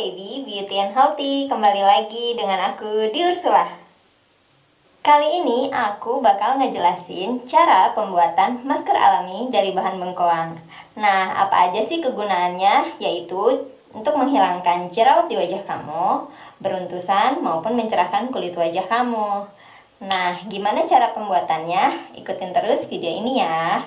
baby, beauty and healthy. Kembali lagi dengan aku di Kali ini aku bakal ngejelasin cara pembuatan masker alami dari bahan bengkoang. Nah, apa aja sih kegunaannya? Yaitu untuk menghilangkan jerawat di wajah kamu Beruntusan maupun mencerahkan kulit wajah kamu. Nah, gimana cara pembuatannya? Ikutin terus video ini ya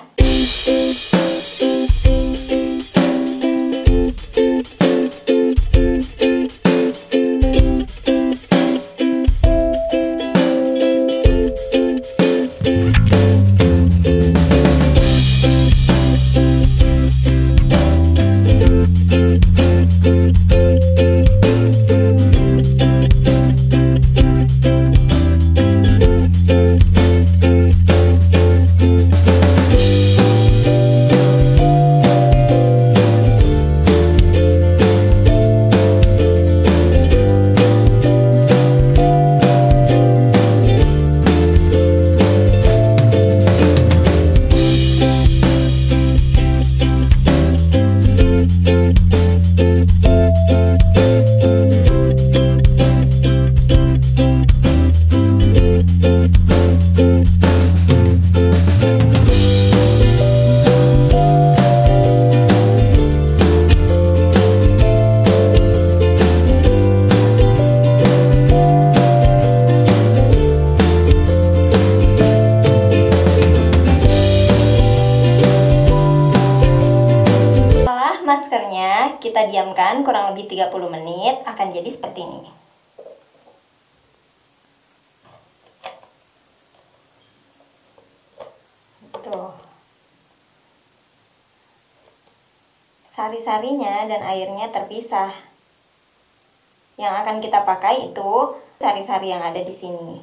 kita diamkan kurang lebih 30 menit akan jadi seperti ini. Tuh. Sari-sarinya dan airnya terpisah. Yang akan kita pakai itu sari-sari yang ada di sini.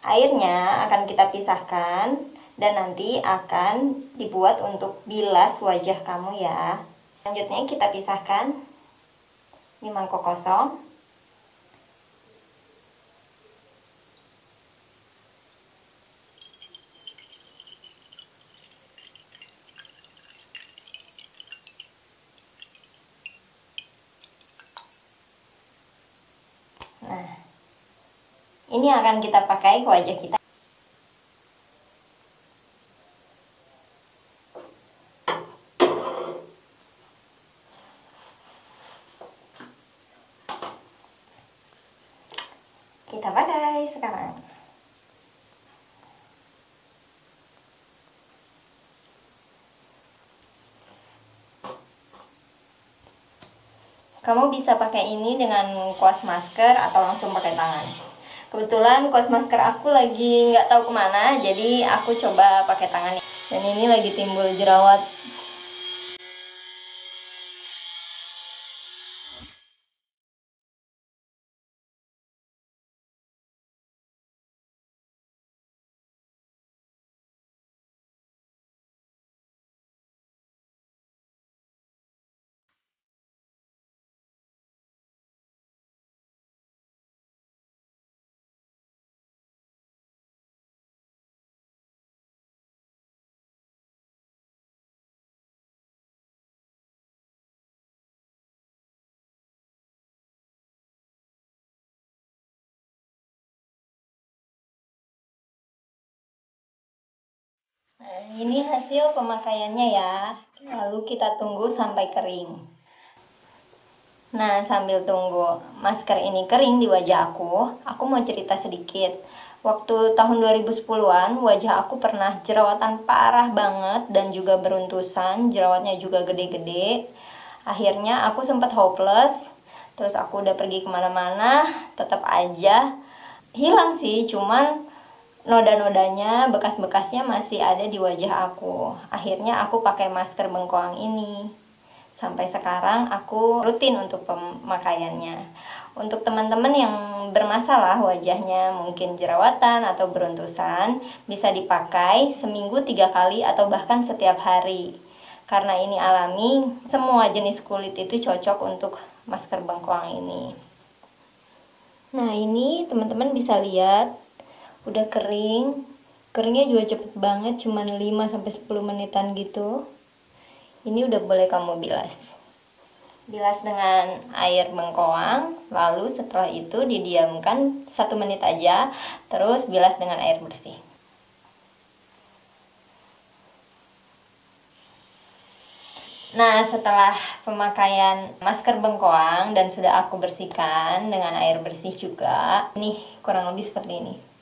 Airnya akan kita pisahkan dan nanti akan dibuat untuk bilas wajah kamu ya selanjutnya kita pisahkan ini mangkok kosong Nah, ini akan kita pakai ke wajah kita. Kita pakai sekarang. Kamu bisa pakai ini dengan kuas masker atau langsung pakai tangan. Kebetulan kuas masker aku lagi nggak tahu ke mana, jadi aku coba pakai tangan. Dan ini lagi timbul jerawat Nah, ini hasil pemakaiannya ya. Lalu kita tunggu sampai kering. Nah, sambil tunggu masker ini kering di wajah aku, aku mau cerita sedikit. Waktu tahun 2010-an, wajah aku pernah jerawatan parah banget dan juga beruntusan, jerawatnya juga gede-gede. Akhirnya aku sempat hopeless, terus aku udah pergi ke mana-mana, tetap aja hilang sih, cuman noda-nodanya, bekas-bekasnya masih ada di wajah aku. Akhirnya aku pakai masker bengkoang ini. Sampai sekarang aku rutin untuk pemakaiannya. Untuk teman-teman yang bermasalah wajahnya mungkin jerawatan atau beruntusan, bisa dipakai seminggu tiga kali atau bahkan setiap hari. Karena ini alami, semua jenis kulit itu cocok untuk masker bengkoang ini. Nah ini teman-teman bisa lihat udah kering. Keringnya juga cepet banget cuman 5 sampai 10 menitan gitu. Ini udah boleh kamu bilas. Bilas dengan air bengkoang lalu setelah itu didiamkan satu menit aja terus bilas dengan air bersih. Nah, setelah pemakaian masker bengkoang dan sudah aku bersihkan dengan air bersih juga, nih kurang lebih seperti ini.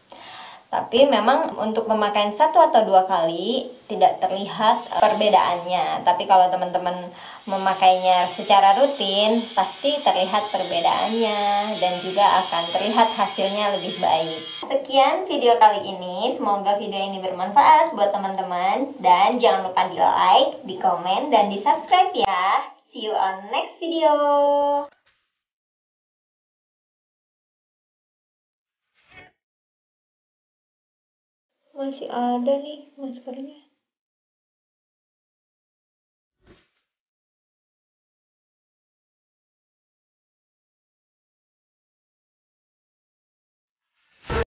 Tapi memang untuk pemakaian satu atau dua kali tidak terlihat perbedaannya. Tapi kalau teman-teman memakainya secara rutin, pasti terlihat perbedaannya dan juga akan terlihat hasilnya lebih baik. Sekian video kali ini, semoga video ini bermanfaat buat teman-teman dan jangan lupa di like, di komen, dan di subscribe ya. See you on next video. Masih ada nih maskernya